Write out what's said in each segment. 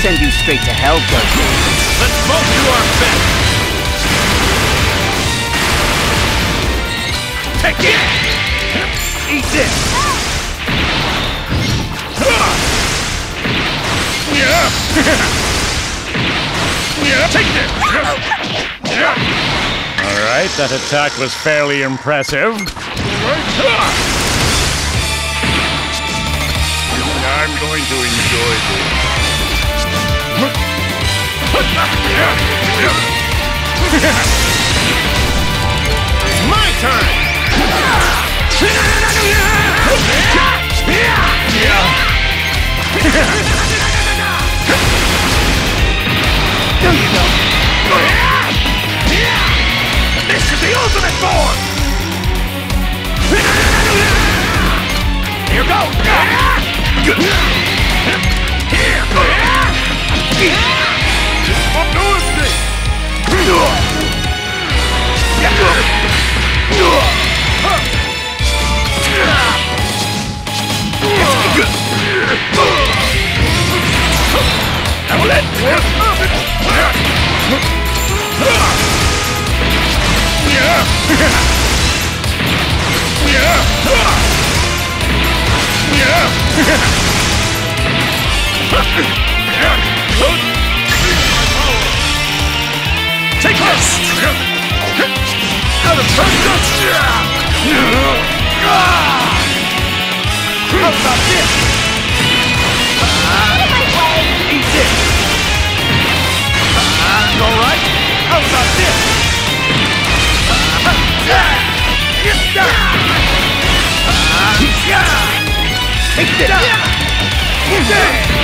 I'll send you straight to hell, Ghost. Let's both do our best. Take it! Eat this! Yeah! yeah! Take this! Alright, that attack was fairly impressive. I'm going to enjoy this. My turn! There you go. This is the ultimate form! Here goes! Now let Take this! Out of focus! How about this? Eat this! Alright? How about this? Take this.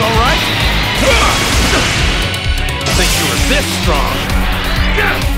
Alright? Think you were this strong?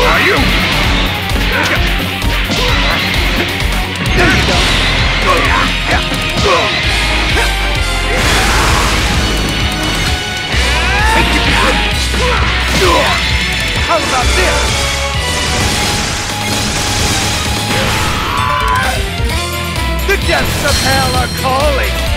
Are you? How about this? The depths of hell are calling!